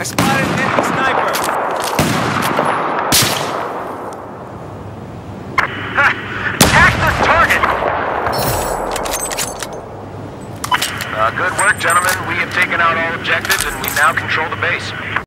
I spotted an enemy sniper. Attack target! Uh, good work, gentlemen. We have taken out all objectives and we now control the base.